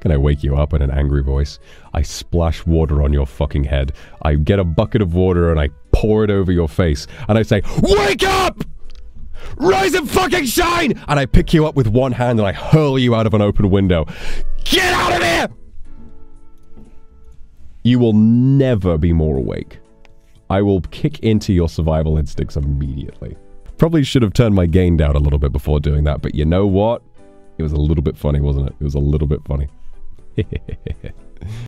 Can I wake you up in an angry voice? I splash water on your fucking head. I get a bucket of water and I pour it over your face. And I say, Wake up! Rise and fucking shine! And I pick you up with one hand and I hurl you out of an open window. Get out of here! You will never be more awake. I will kick into your survival instincts immediately. Probably should have turned my gain down a little bit before doing that, but you know what? It was a little bit funny, wasn't it? It was a little bit funny.